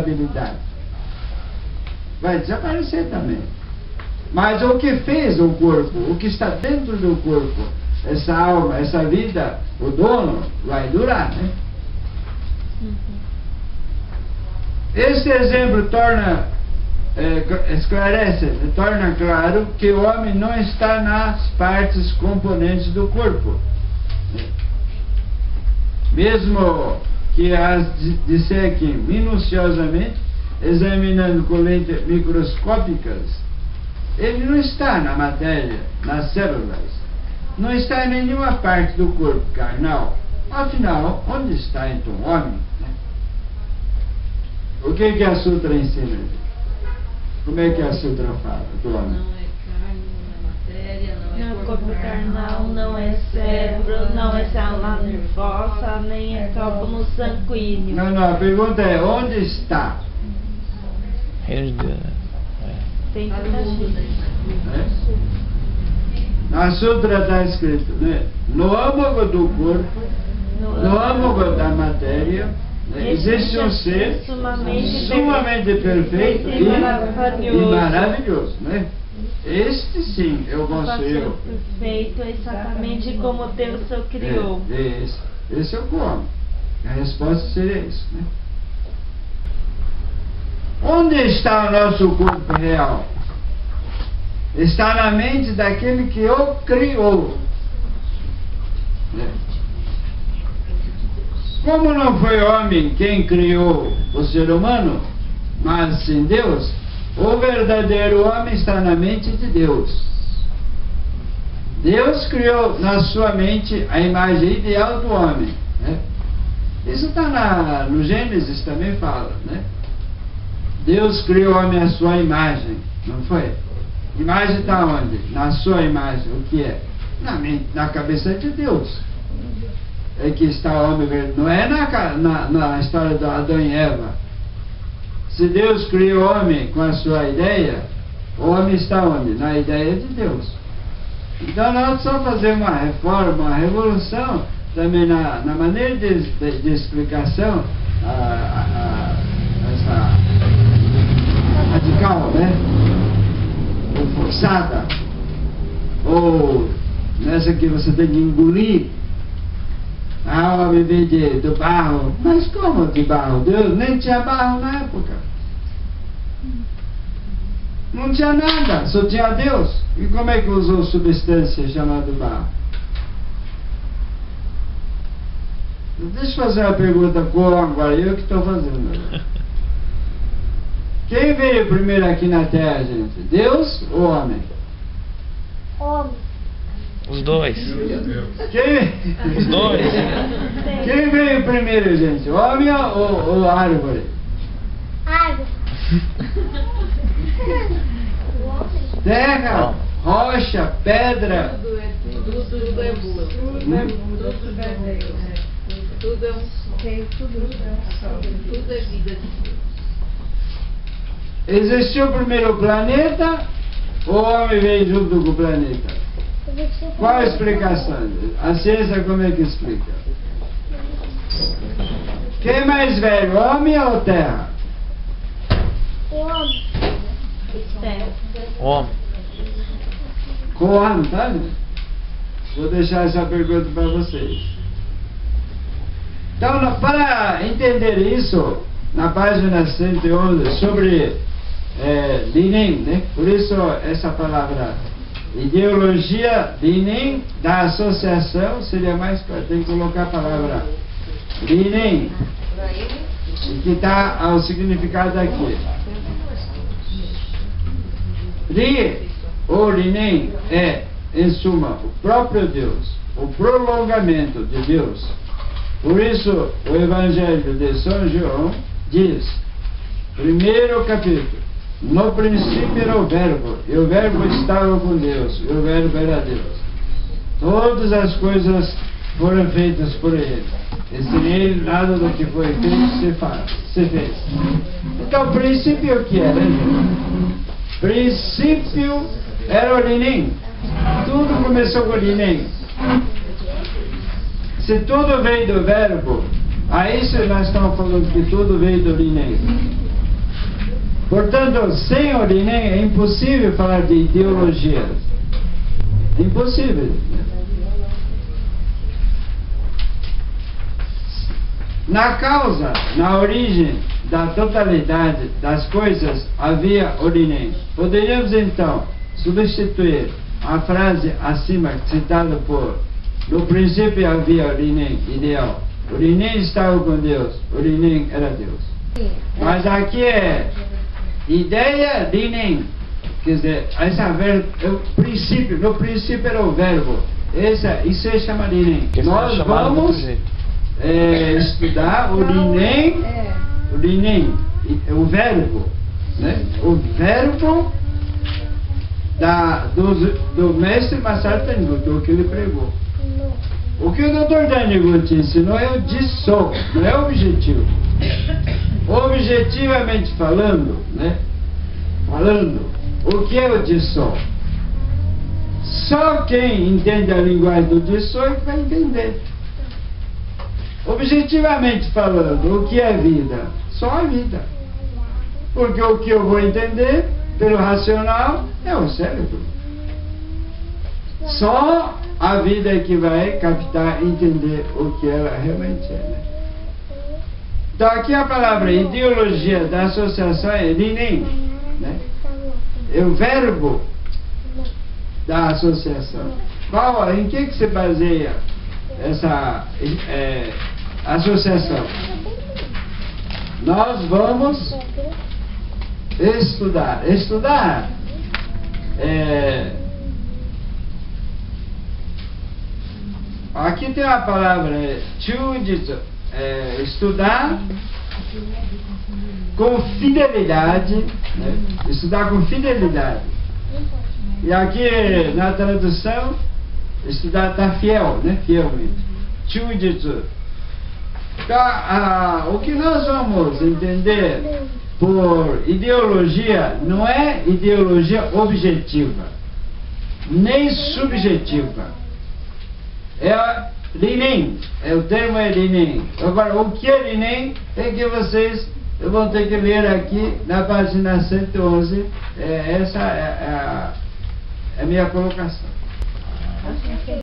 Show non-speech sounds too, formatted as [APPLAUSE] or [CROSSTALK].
habilidade. Vai desaparecer também. Mas o que fez o corpo, o que está dentro do corpo, essa alma, essa vida, o dono, vai durar, né? Este exemplo torna, é, esclarece, torna claro que o homem não está nas partes componentes do corpo. Mesmo que as dissequem minuciosamente, examinando com lentes microscópicas, ele não está na matéria, nas células, não está em nenhuma parte do corpo carnal. Afinal, onde está então o homem? Né? O que, que a Sutra ensina? Como é que a Sutra fala do homem? Não é carne, não é matéria, não Não é corpo carnal, não é cérebro, não é célula nervosa, nem é cálculo sanguíneo. Não, não, a pergunta é onde está? Deus. É. Tem tanta mundo, gente. né? É? Na Sutra está escrito, né? No âmago do corpo, no âmago da matéria, né? existe um ser sumamente perfeito e, maravilhoso. e maravilhoso, né? Este sim é o eu. perfeito exatamente como Deus o criou. É, é esse, esse é o como. A resposta seria isso, né? Onde está o nosso corpo real? Está na mente daquele que o criou. né? Como não foi homem quem criou o ser humano, mas sim Deus, o verdadeiro homem está na mente de Deus. Deus criou na sua mente a imagem ideal do homem. Né? Isso está no Gênesis também fala, né? Deus criou o homem à sua imagem, não foi? Imagem está onde? Na sua imagem, o que é? Na, mente, na cabeça de Deus. É que está o homem verdadeiro. Não é na, na, na história do Adão e Eva. Se Deus criou o homem com a sua ideia, o homem está onde? Na ideia de Deus. Então nós só fazer uma reforma, uma revolução também na, na maneira de, de, de explicação a, a, a, essa radical, né? Ou forçada, ou nessa que você tem que engolir a alma viver de, do barro. Mas como de barro? Deus nem tinha barro na época. Não tinha nada, só tinha Deus. E como é que usou substância chamada barro? Deixa eu fazer uma pergunta com agora, eu que estou fazendo. Quem veio primeiro aqui na Terra, gente? Deus ou homem? Homem. Os dois. Quem, Os dois. quem veio primeiro, gente? Homem ou, ou árvore? Água. [LAUGHS] Terra, rocha, pedra. Tudo é tudo, tudo é. Tudo é Tudo é Deus. Tudo é um só. Tudo é vida de Deus. Existiu primeiro o planeta ou o homem veio junto com o planeta? Qual a explicação? A ciência como é que explica? Quem é mais velho, homem ou terra? O homem. Terra. Homem. Coan, tá? Vou deixar essa pergunta para vocês. Então, para entender isso, na página 111, sobre é, Lenin, né? Por isso essa palavra ideologia Lenin da associação seria mais. Tem que colocar a palavra Lenin, que está ao significado aqui. Ri ou Linem é, em suma, o próprio Deus, o prolongamento de Deus. Por isso, o Evangelho de São João diz, primeiro capítulo, no princípio era o Verbo, e o Verbo estava com Deus, e o Verbo era Deus. Todas as coisas foram feitas por Ele, e sem Ele nada do que foi feito se, faz, se fez. Então, o princípio o que era, gente? Princípio era o Lenin. Tudo começou com o Lenin. Se tudo veio do verbo, aí se nós estamos falando que tudo veio do Lenin. Portanto, sem Orinem é impossível falar de ideologias. É impossível. Na causa, na origem da totalidade das coisas havia Orinem. Poderíamos então substituir a frase acima citada por no princípio havia Orinem ideal. Orinem estava com Deus, Orinem era Deus. Mas aqui é ideia Rinem. Quer dizer, essa verbo, é o princípio, no princípio era o verbo. Essa, isso Nós foi chamado de outro vamos é, estudar o É. o Rinem, e- o verbo, né? O verbo da, do, do mestre Masaru Taniguchi, o que ele pregou. O que o Dr. Taniguchi ensinou é o disso, não é o objetivo. Objetivamente falando, né? Falando, o que é o disso? Só quem entende a linguagem do disso é que vai entender. Objetivamente falando, o que é vida? Só a vida. Porque o que eu vou entender pelo racional é o cérebro. Só a vida é que vai captar entender o que ela realmente é. Né? Então aqui a palavra ideologia da associação é Rinem, né? é o verbo da associação. Qual, em que, que se baseia essa é, associação? Nós vamos estudar. Estudar é, Aqui tem a palavra é, é, estudar com fidelidade, né? estudar com fidelidade. E aqui na tradução, estudar está fiel, né? fielmente. Chujitsu. Então, a- o que nós vamos entender por ideologia não é ideologia objetiva, nem subjetiva. É Lenin, é, o termo é Lenin. Agora, o que é Lenin é que vocês vão ter que ler aqui na página 111. É, essa é, a- é a minha colocação. えっ?